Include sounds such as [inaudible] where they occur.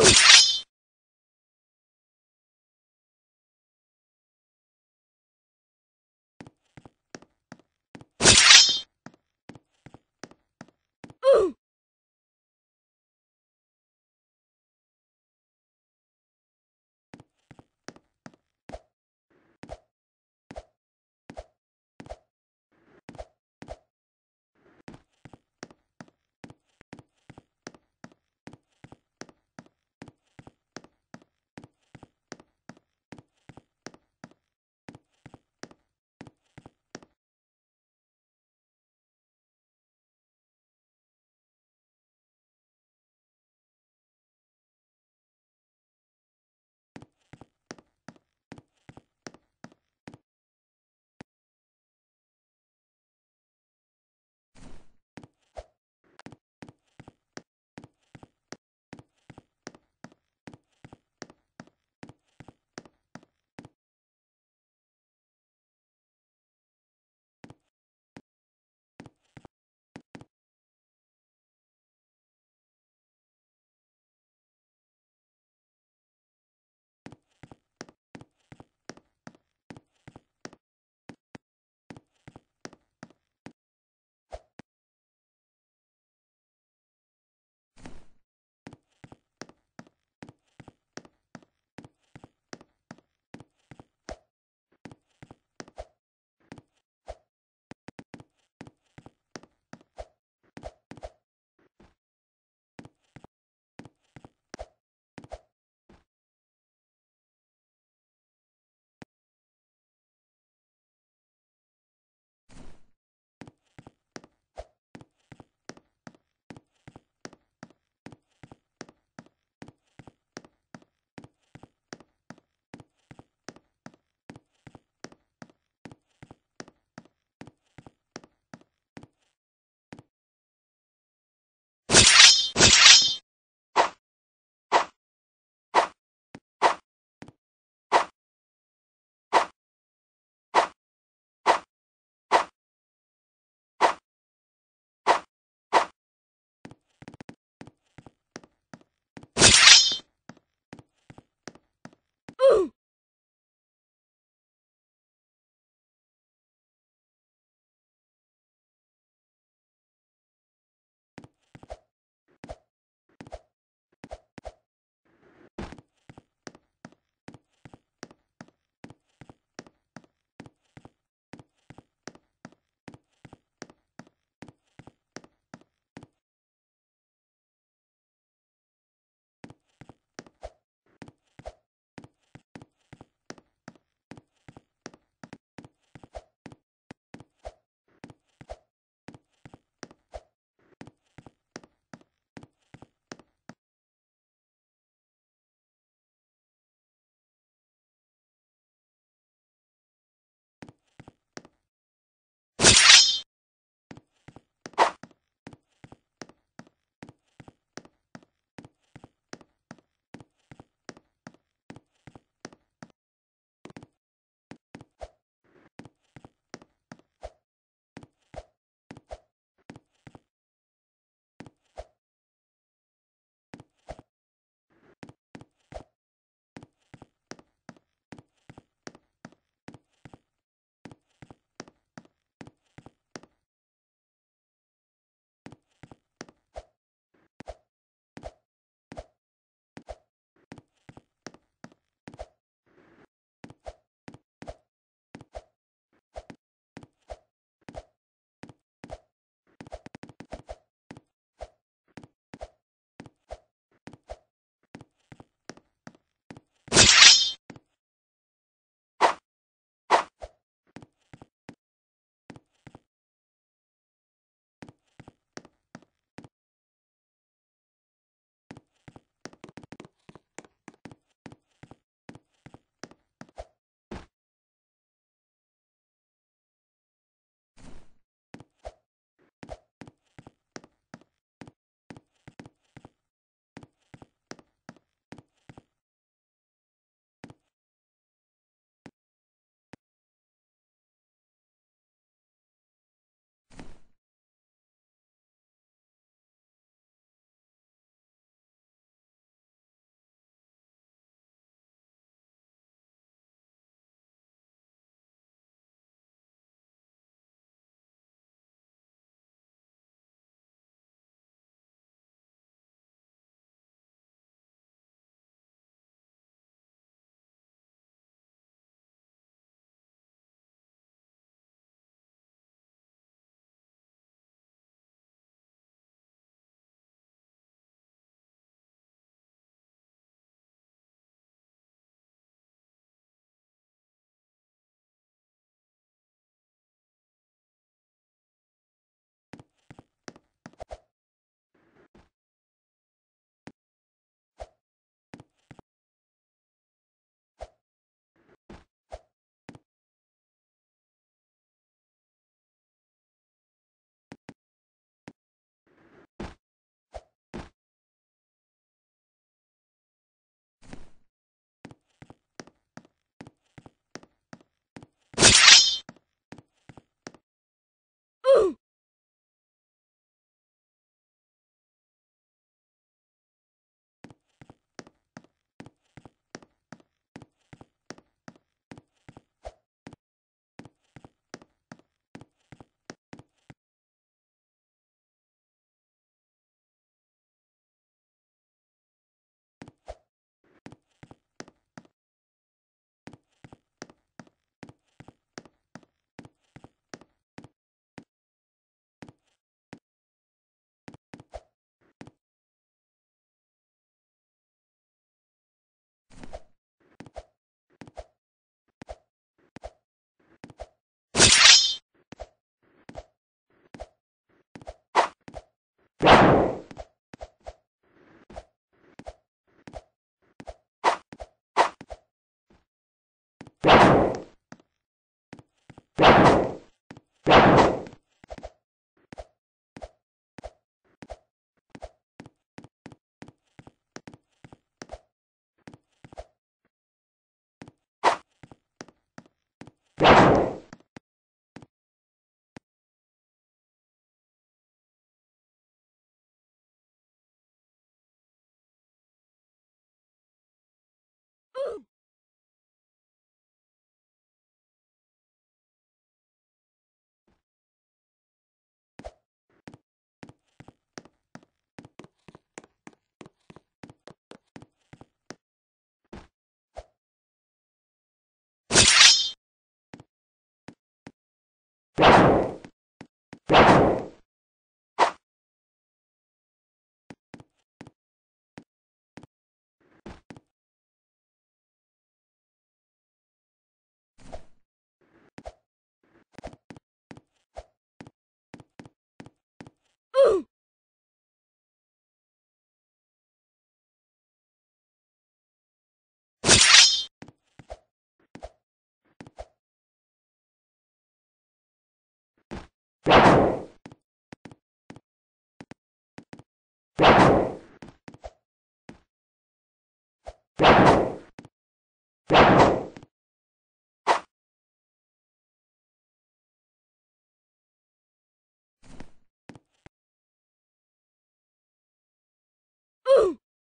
Ooh. [laughs] you